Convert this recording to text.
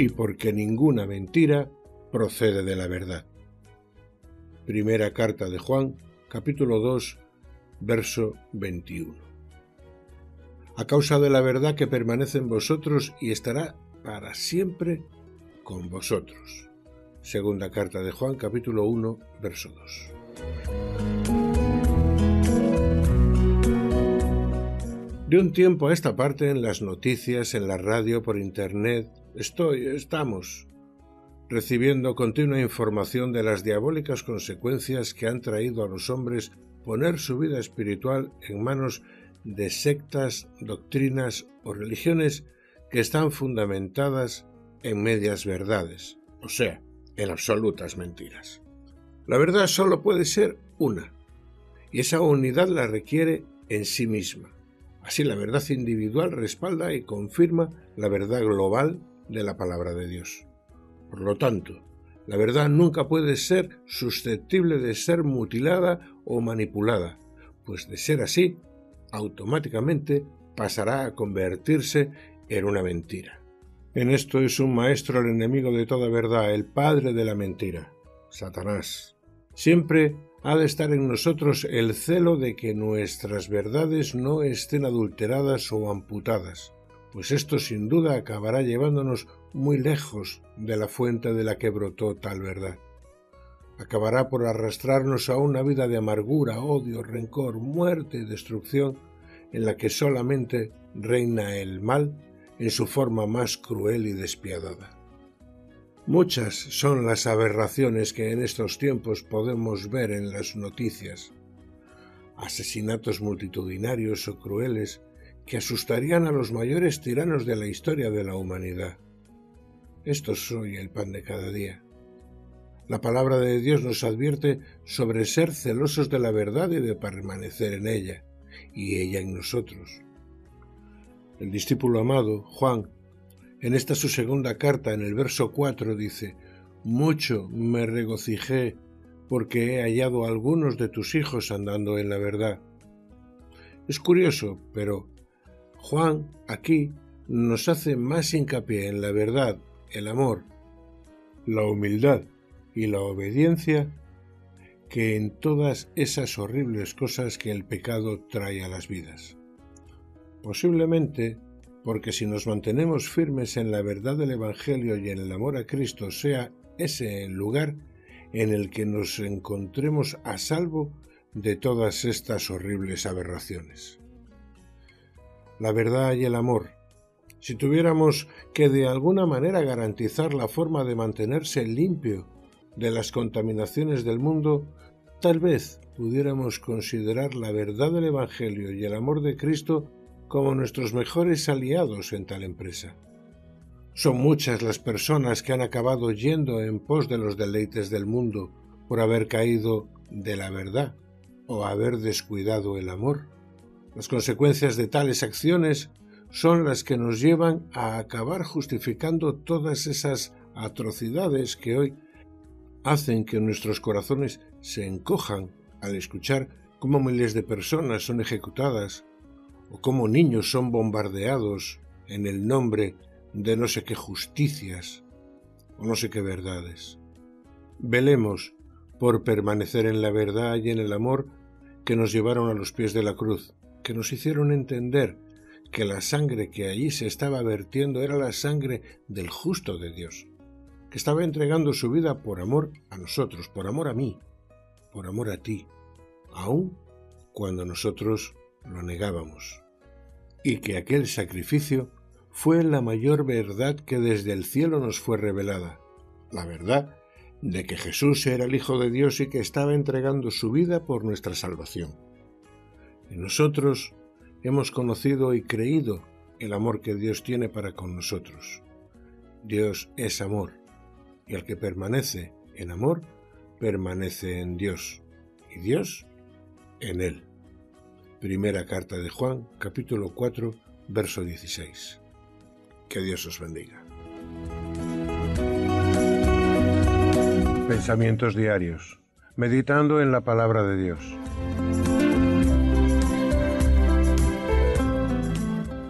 Y porque ninguna mentira procede de la verdad. Primera carta de Juan, capítulo 2, verso 21. A causa de la verdad que permanece en vosotros y estará para siempre con vosotros. Segunda carta de Juan, capítulo 1, verso 2. De un tiempo a esta parte en las noticias, en la radio, por internet, Estoy, estamos, recibiendo continua información de las diabólicas consecuencias que han traído a los hombres poner su vida espiritual en manos de sectas, doctrinas o religiones que están fundamentadas en medias verdades, o sea, en absolutas mentiras. La verdad solo puede ser una, y esa unidad la requiere en sí misma. Así la verdad individual respalda y confirma la verdad global de la palabra de Dios. Por lo tanto, la verdad nunca puede ser susceptible de ser mutilada o manipulada, pues de ser así, automáticamente pasará a convertirse en una mentira. En esto es un maestro el enemigo de toda verdad, el padre de la mentira, Satanás. Siempre ha de estar en nosotros el celo de que nuestras verdades no estén adulteradas o amputadas, pues esto sin duda acabará llevándonos muy lejos de la fuente de la que brotó tal verdad. Acabará por arrastrarnos a una vida de amargura, odio, rencor, muerte y destrucción, en la que solamente reina el mal en su forma más cruel y despiadada. Muchas son las aberraciones que en estos tiempos podemos ver en las noticias. Asesinatos multitudinarios o crueles que asustarían a los mayores tiranos de la historia de la humanidad. Esto soy el pan de cada día. La palabra de Dios nos advierte sobre ser celosos de la verdad y de permanecer en ella, y ella en nosotros. El discípulo amado, Juan, en esta su segunda carta, en el verso 4, dice, Mucho me regocijé porque he hallado a algunos de tus hijos andando en la verdad. Es curioso, pero Juan aquí nos hace más hincapié en la verdad, el amor, la humildad y la obediencia que en todas esas horribles cosas que el pecado trae a las vidas. Posiblemente porque si nos mantenemos firmes en la verdad del Evangelio y en el amor a Cristo sea ese el lugar en el que nos encontremos a salvo de todas estas horribles aberraciones la verdad y el amor. Si tuviéramos que de alguna manera garantizar la forma de mantenerse limpio de las contaminaciones del mundo, tal vez pudiéramos considerar la verdad del Evangelio y el amor de Cristo como nuestros mejores aliados en tal empresa. Son muchas las personas que han acabado yendo en pos de los deleites del mundo por haber caído de la verdad o haber descuidado el amor. Las consecuencias de tales acciones son las que nos llevan a acabar justificando todas esas atrocidades que hoy hacen que nuestros corazones se encojan al escuchar cómo miles de personas son ejecutadas o cómo niños son bombardeados en el nombre de no sé qué justicias o no sé qué verdades. Velemos por permanecer en la verdad y en el amor que nos llevaron a los pies de la cruz que nos hicieron entender que la sangre que allí se estaba vertiendo era la sangre del justo de Dios, que estaba entregando su vida por amor a nosotros, por amor a mí, por amor a ti, aun cuando nosotros lo negábamos, y que aquel sacrificio fue la mayor verdad que desde el cielo nos fue revelada, la verdad de que Jesús era el Hijo de Dios y que estaba entregando su vida por nuestra salvación. Y nosotros hemos conocido y creído el amor que Dios tiene para con nosotros. Dios es amor, y el que permanece en amor, permanece en Dios, y Dios en él. Primera carta de Juan, capítulo 4, verso 16. Que Dios os bendiga. Pensamientos diarios. Meditando en la palabra de Dios.